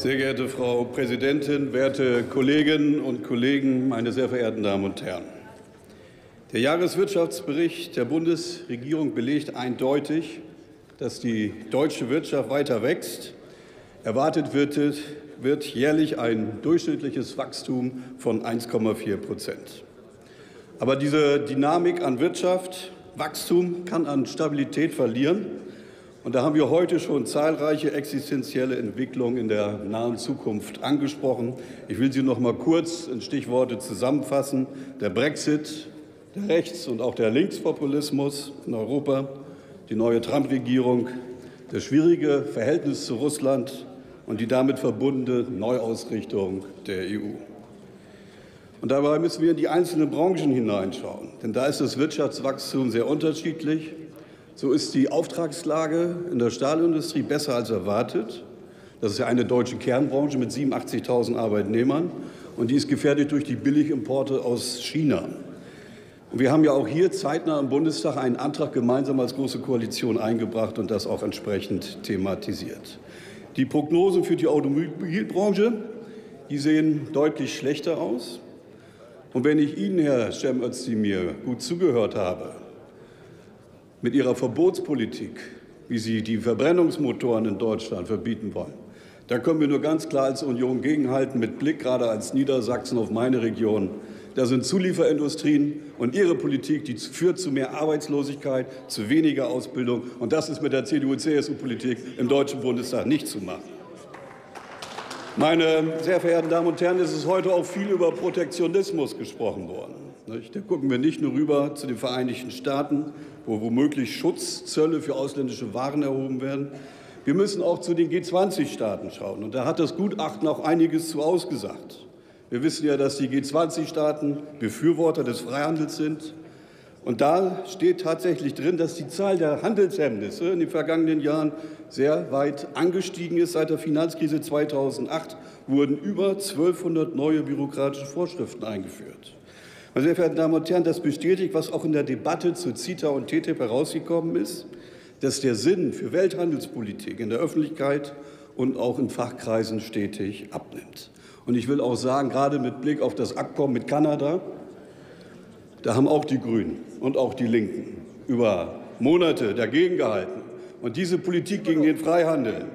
Sehr geehrte Frau Präsidentin, werte Kolleginnen und Kollegen, meine sehr verehrten Damen und Herren! Der Jahreswirtschaftsbericht der Bundesregierung belegt eindeutig, dass die deutsche Wirtschaft weiter wächst. Erwartet wird, wird jährlich ein durchschnittliches Wachstum von 1,4 Prozent. Aber diese Dynamik an Wirtschaft, Wachstum kann an Stabilität verlieren. Und da haben wir heute schon zahlreiche existenzielle Entwicklungen in der nahen Zukunft angesprochen. Ich will sie noch mal kurz in Stichworte zusammenfassen. Der Brexit, der Rechts- und auch der Linkspopulismus in Europa, die neue Trump-Regierung, das schwierige Verhältnis zu Russland und die damit verbundene Neuausrichtung der EU. Und dabei müssen wir in die einzelnen Branchen hineinschauen, denn da ist das Wirtschaftswachstum sehr unterschiedlich. So ist die Auftragslage in der Stahlindustrie besser als erwartet. Das ist ja eine deutsche Kernbranche mit 87.000 Arbeitnehmern und die ist gefährdet durch die Billigimporte aus China. Und wir haben ja auch hier zeitnah im Bundestag einen Antrag gemeinsam als Große Koalition eingebracht und das auch entsprechend thematisiert. Die Prognosen für die Automobilbranche die sehen deutlich schlechter aus. Und wenn ich Ihnen, Herr Cem Özdemir, gut zugehört habe, mit ihrer Verbotspolitik, wie sie die Verbrennungsmotoren in Deutschland verbieten wollen. Da können wir nur ganz klar als Union gegenhalten, mit Blick gerade als Niedersachsen auf meine Region. Da sind Zulieferindustrien und ihre Politik, die führt zu mehr Arbeitslosigkeit, zu weniger Ausbildung. Und das ist mit der CDU-CSU-Politik im Deutschen Bundestag nicht zu machen. Meine sehr verehrten Damen und Herren, es ist heute auch viel über Protektionismus gesprochen worden. Da gucken wir nicht nur rüber zu den Vereinigten Staaten, wo womöglich Schutzzölle für ausländische Waren erhoben werden. Wir müssen auch zu den G20-Staaten schauen. Und da hat das Gutachten auch einiges zu ausgesagt. Wir wissen ja, dass die G20-Staaten Befürworter des Freihandels sind. Und da steht tatsächlich drin, dass die Zahl der Handelshemmnisse in den vergangenen Jahren sehr weit angestiegen ist. Seit der Finanzkrise 2008 wurden über 1200 neue bürokratische Vorschriften eingeführt. Meine sehr verehrten Damen und Herren, das bestätigt, was auch in der Debatte zu CITA und TTIP herausgekommen ist, dass der Sinn für Welthandelspolitik in der Öffentlichkeit und auch in Fachkreisen stetig abnimmt. Und ich will auch sagen, gerade mit Blick auf das Abkommen mit Kanada, da haben auch die Grünen und auch die Linken über Monate dagegen gehalten. Und diese Politik gegen den Freihandel,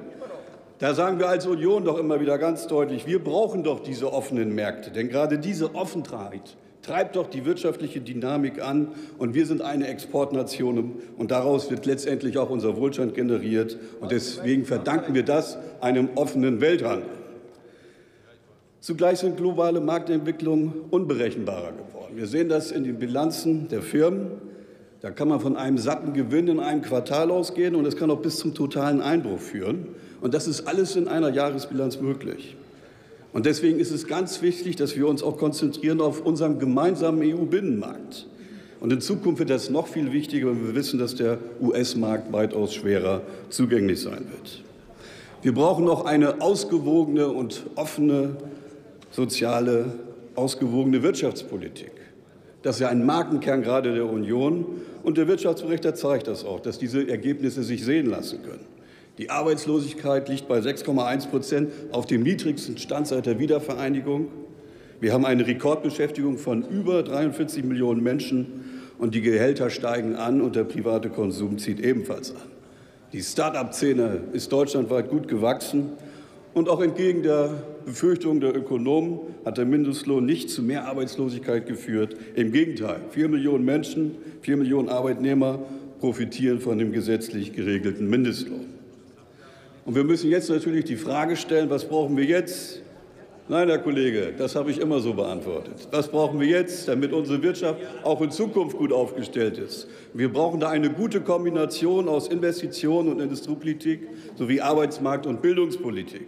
da sagen wir als Union doch immer wieder ganz deutlich, wir brauchen doch diese offenen Märkte. Denn gerade diese Offenheit treibt doch die wirtschaftliche Dynamik an. Und wir sind eine Exportnation. Und daraus wird letztendlich auch unser Wohlstand generiert. Und deswegen verdanken wir das einem offenen Welthandel. Zugleich sind globale Marktentwicklungen unberechenbarer geworden. Wir sehen das in den Bilanzen der Firmen. Da kann man von einem satten Gewinn in einem Quartal ausgehen, und das kann auch bis zum totalen Einbruch führen. Und das ist alles in einer Jahresbilanz möglich. Und deswegen ist es ganz wichtig, dass wir uns auch konzentrieren auf unseren gemeinsamen EU-Binnenmarkt. Und in Zukunft wird das noch viel wichtiger, wenn wir wissen, dass der US-Markt weitaus schwerer zugänglich sein wird. Wir brauchen auch eine ausgewogene und offene soziale, ausgewogene Wirtschaftspolitik. Das ist ja ein Markenkern gerade der Union. Und der Wirtschaftsbericht zeigt das auch, dass diese Ergebnisse sich sehen lassen können. Die Arbeitslosigkeit liegt bei 6,1 Prozent auf dem niedrigsten Stand seit der Wiedervereinigung. Wir haben eine Rekordbeschäftigung von über 43 Millionen Menschen und die Gehälter steigen an und der private Konsum zieht ebenfalls an. Die Start-up-Szene ist deutschlandweit gut gewachsen und auch entgegen der Befürchtungen der Ökonomen hat der Mindestlohn nicht zu mehr Arbeitslosigkeit geführt. Im Gegenteil, vier Millionen Menschen, vier Millionen Arbeitnehmer profitieren von dem gesetzlich geregelten Mindestlohn. Und wir müssen jetzt natürlich die Frage stellen, was brauchen wir jetzt? Nein, Herr Kollege, das habe ich immer so beantwortet. Was brauchen wir jetzt, damit unsere Wirtschaft auch in Zukunft gut aufgestellt ist? Wir brauchen da eine gute Kombination aus Investitionen und Industriepolitik sowie Arbeitsmarkt- und Bildungspolitik.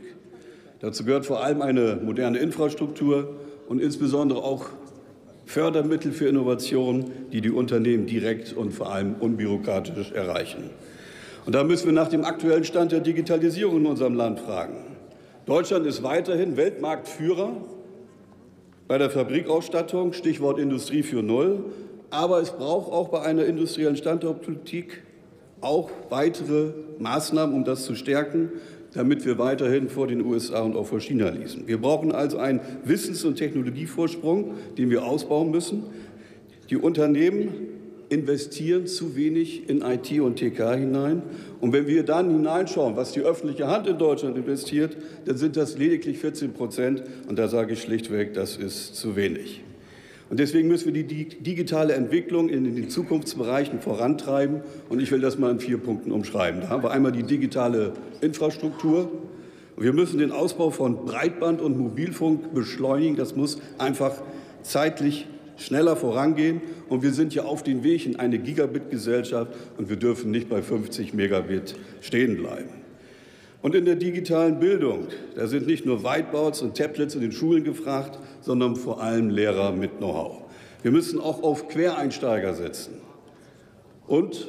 Dazu gehört vor allem eine moderne Infrastruktur und insbesondere auch Fördermittel für Innovationen, die die Unternehmen direkt und vor allem unbürokratisch erreichen. Und da müssen wir nach dem aktuellen Stand der Digitalisierung in unserem Land fragen. Deutschland ist weiterhin Weltmarktführer bei der Fabrikausstattung, Stichwort Industrie 4.0. Aber es braucht auch bei einer industriellen Standortpolitik auch weitere Maßnahmen, um das zu stärken. damit wir weiterhin vor den USA und auch vor China liegen. Wir brauchen also einen Wissens- und Technologievorsprung, den wir ausbauen müssen. Die Unternehmen investieren zu wenig in IT und TK hinein. Und wenn wir dann hineinschauen, was die öffentliche Hand in Deutschland investiert, dann sind das lediglich 14 Prozent. Und da sage ich schlichtweg, das ist zu wenig. Und deswegen müssen wir die digitale Entwicklung in den Zukunftsbereichen vorantreiben. Und ich will das mal in vier Punkten umschreiben. Da haben wir einmal die digitale Infrastruktur. Wir müssen den Ausbau von Breitband und Mobilfunk beschleunigen. Das muss einfach zeitlich schneller vorangehen. Und wir sind ja auf dem Weg in eine Gigabit-Gesellschaft und wir dürfen nicht bei 50 Megabit stehen bleiben. Und in der digitalen Bildung, da sind nicht nur Whiteboards und Tablets in den Schulen gefragt, sondern vor allem Lehrer mit Know-how. Wir müssen auch auf Quereinsteiger setzen. Und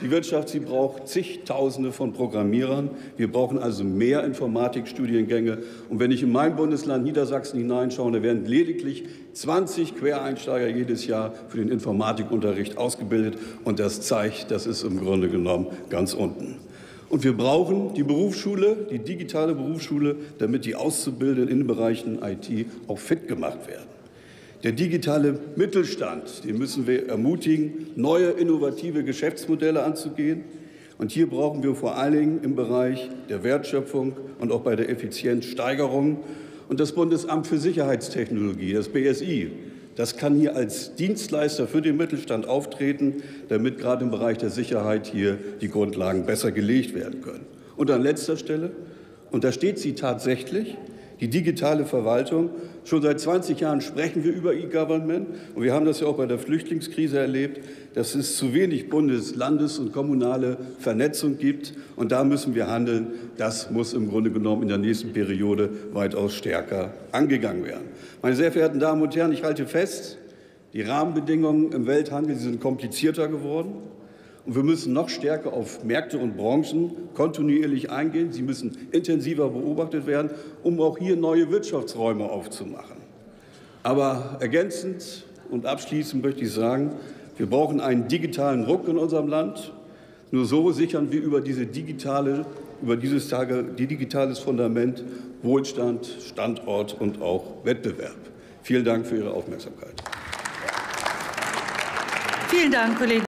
die Wirtschaft, sie braucht zigtausende von Programmierern. Wir brauchen also mehr Informatikstudiengänge. Und wenn ich in mein Bundesland Niedersachsen hineinschaue, da werden lediglich 20 Quereinsteiger jedes Jahr für den Informatikunterricht ausgebildet. Und das zeigt, das ist im Grunde genommen ganz unten. Und wir brauchen die Berufsschule, die digitale Berufsschule, damit die Auszubildenden in den Bereichen IT auch fit gemacht werden. Der digitale Mittelstand, den müssen wir ermutigen, neue innovative Geschäftsmodelle anzugehen. Und hier brauchen wir vor allen Dingen im Bereich der Wertschöpfung und auch bei der Effizienzsteigerung. Und das Bundesamt für Sicherheitstechnologie, das BSI, das kann hier als Dienstleister für den Mittelstand auftreten, damit gerade im Bereich der Sicherheit hier die Grundlagen besser gelegt werden können. Und an letzter Stelle, und da steht sie tatsächlich, die digitale Verwaltung. Schon seit 20 Jahren sprechen wir über E-Government und wir haben das ja auch bei der Flüchtlingskrise erlebt, dass es zu wenig Bundes-, Landes- und kommunale Vernetzung gibt und da müssen wir handeln. Das muss im Grunde genommen in der nächsten Periode weitaus stärker angegangen werden. Meine sehr verehrten Damen und Herren, ich halte fest, die Rahmenbedingungen im Welthandel sind komplizierter geworden. Und wir müssen noch stärker auf Märkte und Branchen kontinuierlich eingehen. Sie müssen intensiver beobachtet werden, um auch hier neue Wirtschaftsräume aufzumachen. Aber ergänzend und abschließend möchte ich sagen, wir brauchen einen digitalen Ruck in unserem Land. Nur so sichern wir über, diese digitale, über dieses Tage, die digitales Fundament Wohlstand, Standort und auch Wettbewerb. Vielen Dank für Ihre Aufmerksamkeit. Vielen Dank, Kollege.